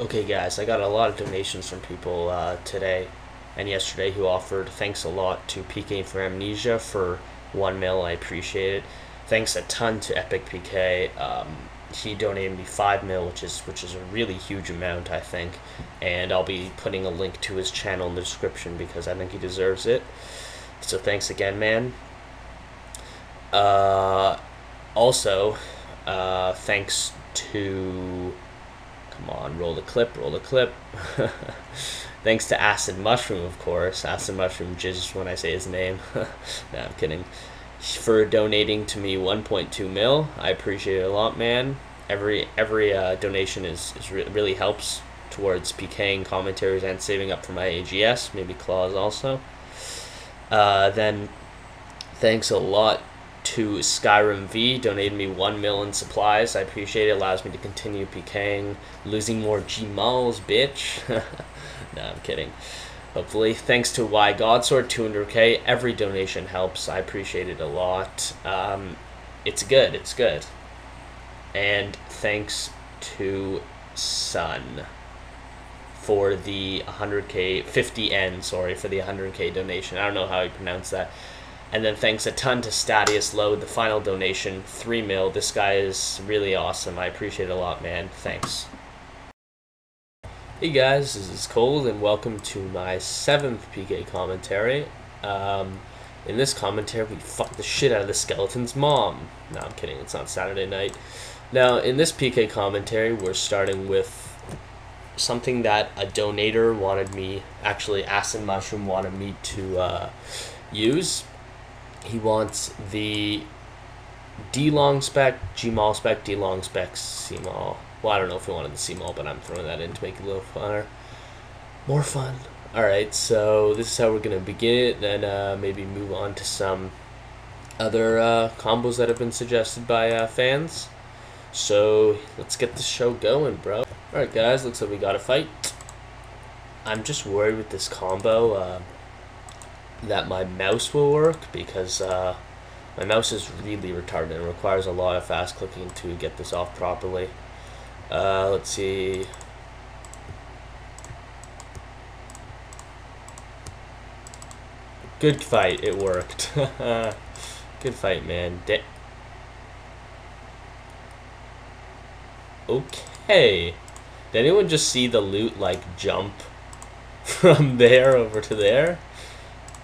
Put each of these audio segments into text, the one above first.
Okay, guys, I got a lot of donations from people uh, today and yesterday who offered. Thanks a lot to PK for Amnesia for one mil. I appreciate it. Thanks a ton to Epic PK. Um, he donated me five mil, which is which is a really huge amount, I think. And I'll be putting a link to his channel in the description because I think he deserves it. So thanks again, man. Uh, also, uh, thanks to Come on, roll the clip, roll the clip. Thanks to Acid Mushroom, of course. Acid Mushroom just when I say his name. no, I'm kidding. For donating to me 1.2 mil. I appreciate it a lot, man. Every every uh, donation is, is re really helps towards PKing commentaries and saving up for my AGS, maybe claws also. Uh, then thanks a lot to Skyrim V, donated me one mil in supplies. I appreciate it. Allows me to continue PKing, losing more Gmauls, bitch. no, I'm kidding. Hopefully, thanks to Y Godsword 200k. Every donation helps. I appreciate it a lot. Um, it's good. It's good. And thanks to Sun for the 100k 50n sorry for the 100k donation i don't know how you pronounce that and then thanks a ton to Stadius Load, the final donation, 3 mil. This guy is really awesome. I appreciate it a lot, man. Thanks. Hey guys, this is Cold, and welcome to my seventh PK commentary. Um, in this commentary, we fuck the shit out of the skeleton's mom. No, I'm kidding. It's not Saturday night. Now, in this PK commentary, we're starting with something that a donator wanted me, actually, Acid Mushroom wanted me to uh, use he wants the D long spec, G maul spec, D long spec, C maul. Well, I don't know if we wanted the C maul, but I'm throwing that in to make it a little funner. More fun. Alright, so this is how we're going to begin it, and uh, maybe move on to some other uh, combos that have been suggested by uh, fans. So let's get the show going, bro. Alright, guys, looks like we got a fight. I'm just worried with this combo. That my mouse will work because uh, my mouse is really retarded and requires a lot of fast clicking to get this off properly. Uh, let's see. Good fight, it worked. Good fight, man. De okay. Did anyone just see the loot, like, jump from there over to there?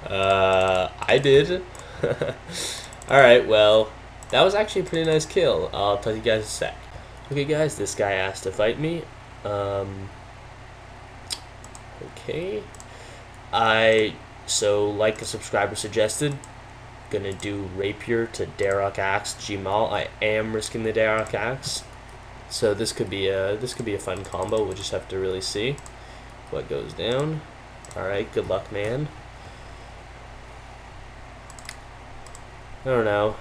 Uh, I did. Alright, well, that was actually a pretty nice kill. I'll tell you guys a sec. Okay, guys, this guy asked to fight me. Um, okay. I, so, like a subscriber suggested, gonna do Rapier to Dharok Axe Gmaul. I am risking the Dharok Axe. So this could be a this could be a fun combo. We'll just have to really see what goes down. Alright, good luck, man. I don't know.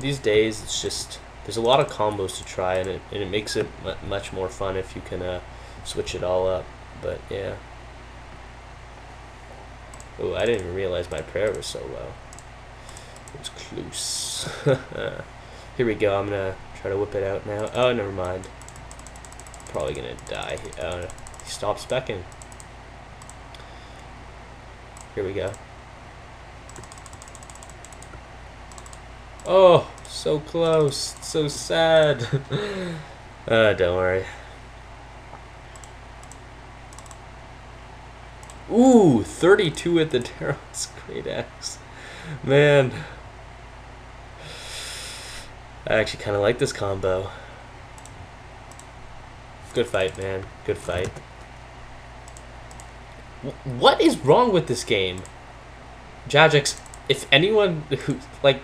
These days, it's just there's a lot of combos to try, and it and it makes it much more fun if you can uh, switch it all up. But yeah. Oh, I didn't realize my prayer was so low. It was close. Here we go. I'm gonna try to whip it out now. Oh, never mind. Probably gonna die. Uh, he stops specking. Here we go. Oh, so close. So sad. uh, don't worry. Ooh, 32 at the Dharok's Great Axe. Man. I actually kind of like this combo. Good fight, man. Good fight. What is wrong with this game? Jagex, if anyone who, like,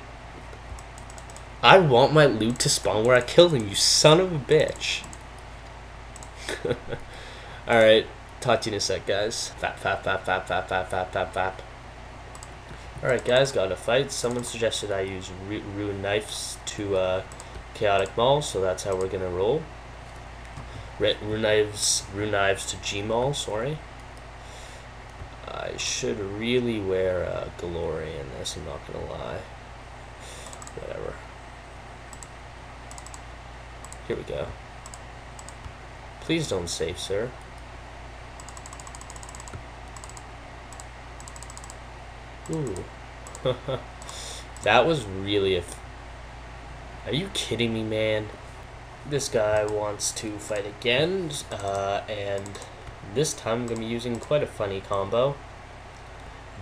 I want my loot to spawn where I killed him, you son of a bitch. Alright, talk to you in a sec, guys. Fap, fap, fap, fap, fap, fap, fap, fap, fap. Alright, guys, got a fight. Someone suggested I use rune knives to uh, chaotic maul, so that's how we're gonna roll. Rune knives, rune knives to Gmaul, sorry. I should really wear a glory in this, I'm not gonna lie. Whatever. Here we go. Please don't save, sir. Ooh. that was really a... Are you kidding me, man? This guy wants to fight again, uh, and this time I'm going to be using quite a funny combo.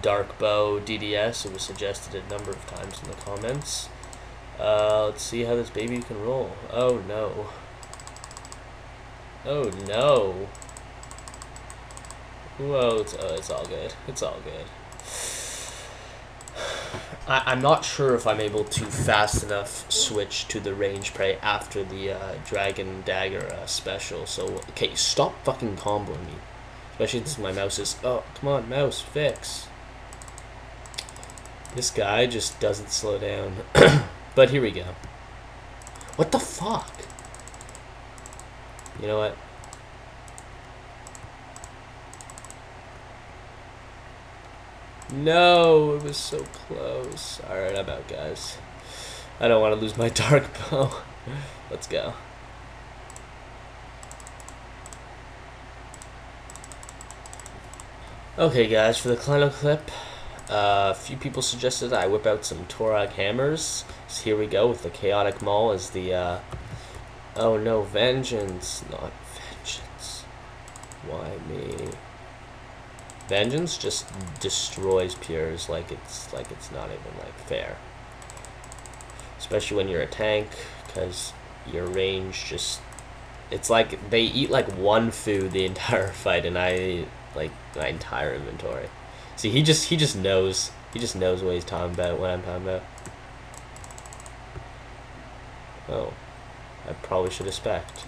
Dark Bow DDS, it was suggested a number of times in the comments. Uh, let's see how this baby can roll. Oh no. Oh no. Whoa, it's, oh, it's all good. It's all good. I, am not sure if I'm able to fast enough switch to the range pray after the uh, Dragon Dagger uh, special. So, okay, stop fucking comboing me. Especially since my mouse is... Oh, come on, mouse, fix. This guy just doesn't slow down. but here we go. What the fuck? You know what? No, it was so close. Alright, I'm out, guys. I don't want to lose my dark bow. Let's go. Okay, guys, for the final clip, uh, a few people suggested I whip out some Torag hammers. So here we go with the Chaotic Maul as the, uh, oh no, Vengeance, not Vengeance. Why me? Vengeance just destroys pures like it's like it's not even like fair. Especially when you're a tank, because your range just it's like they eat like one food the entire fight and I like my entire inventory. See he just he just knows he just knows what he's talking about when I'm talking about. Oh. I probably should specced.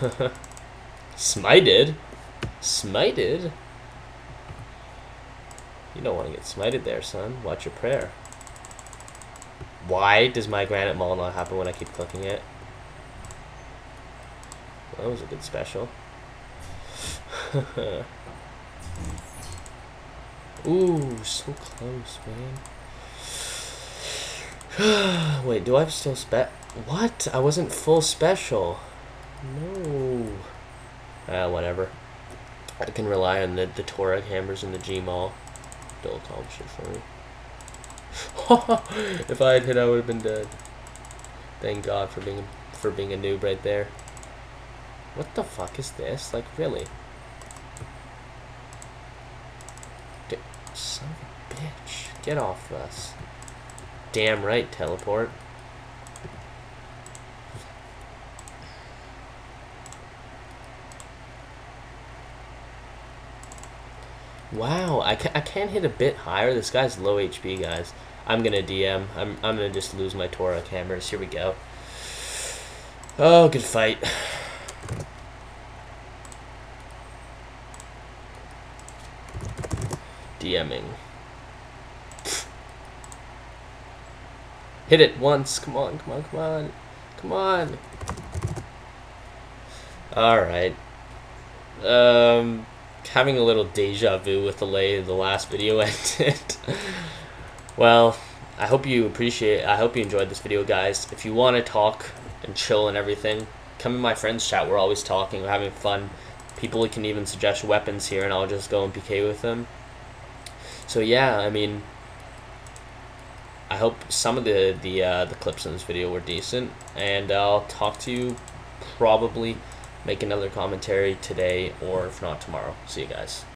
Smited? Smited? You don't want to get smited there, son. Watch your prayer. Why does my granite maul not happen when I keep clicking it? Well, that was a good special. Ooh, so close, man. Wait, do I still spec? What? I wasn't full special. No. Ah, whatever. I can rely on the, the Torag hammers and the G-Maul still accomplish it for me. if I had hit, I would have been dead. Thank God for being for being a noob right there. What the fuck is this? Like, really? son of a bitch. Get off us. Damn right, teleport. Wow, I, ca I can't hit a bit higher. This guy's low HP, guys. I'm to DM. I'm, I'm to just lose my Torag hammers. Here we go. Oh, good fight. DMing. Hit it once. Come on, come on, come on. Come on. Alright. Um having a little deja vu with the way the last video ended. well, I hope you appreciate I hope you enjoyed this video guys. If you want to talk and chill and everything, come in my friends chat. We're always talking, we're having fun. People can even suggest weapons here and I'll just go and PK with them. So yeah, I mean I hope some of the the uh, the clips in this video were decent and I'll talk to you probably make another commentary today or if not tomorrow. See you guys.